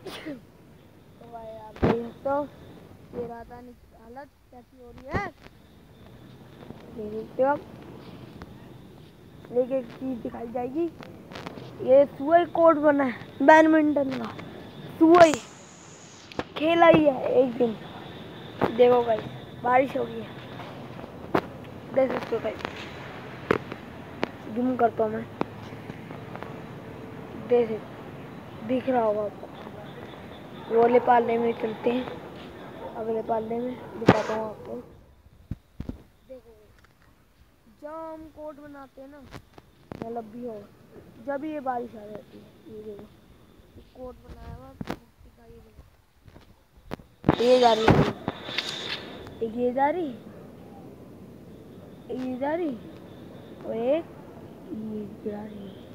तो ये की हालत कैसी हो। रही है हो, एक चीज़ दिखाई जाएगी ये कोर्ट बना है बैडमिंटन का सुई खेला ही है, एक दिन। देखो भाई, बारिश हो गई है। देख सकते हो भाई। जूम करता हूँ मैं देख दिख रहा होगा आपको। वो वाले पाले में चलते हैं। अगले पाले में दिखाता हूँ आपको। देखो जब हम कोट बनाते हैं ना मतलब भी हो। जब ये बारिश आ जाती है, ये देखो कोट बनाया हुआ ये जा रही है। एक ये जा रही, एक ये जा रही, और एक ये जा रही।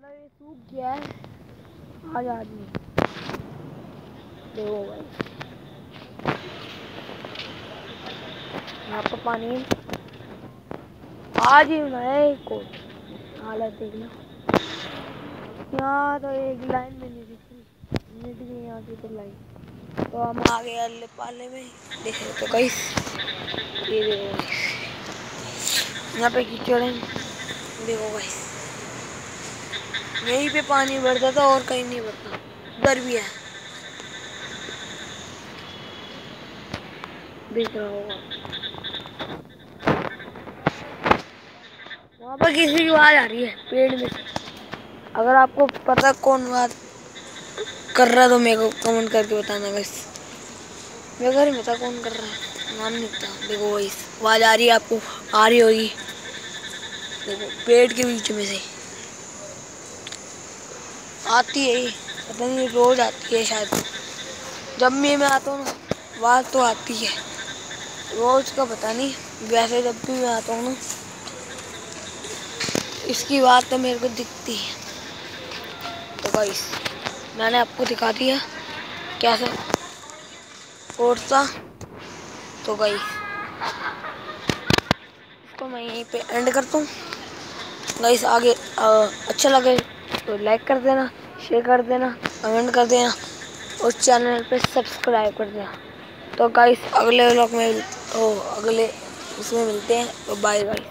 मतलब ये सूख गया है। आज आदमी। देखो भाई। यहाँ पर पानी आज ही एक कोट हालत देखना। यहाँ तो एक लाइन में नहीं दिख। मिट गई यहाँ की तो लाइन। तो हम आ गए अल्ले पाले में। देख रहे तो कहीं ये देखो। यहाँ पे कीचड़ है। देखो भाई। यहीं पे पानी भरता था और कहीं नहीं भरता। उधर भी है। वहाँ पर किसी की आवाज़ आ रही है, पेड़ में। अगर आपको पता कौन बात कर रहा तो मेरे को कमेंट करके बताना बस। मेरे घर में पता कौन कर रहा है। नाम नहीं पता। देखो वही आवाज़ आ रही है आपको। आ रही होगी। देखो, पेड़ के बीच में से। आती है पता नहीं रोज आती है शायद। जब भी मैं आता हूँ ना तो आती है। रोज का पता नहीं वैसे जब भी मैं आता हूँ ना इसकी बात तो मेरे को दिखती है। तो गाइस मैंने आपको दिखा दिया कैसा कोर्स तो गाइस इसको मैं यहीं पे एंड करता हूँ। गाइस आगे आ, अच्छा लगे तो लाइक कर देना शेयर कर देना कमेंट कर देना और चैनल पे सब्सक्राइब कर देना। तो गाइस अगले व्लॉग में ओ अगले उसमें मिलते हैं। तो बाय बाय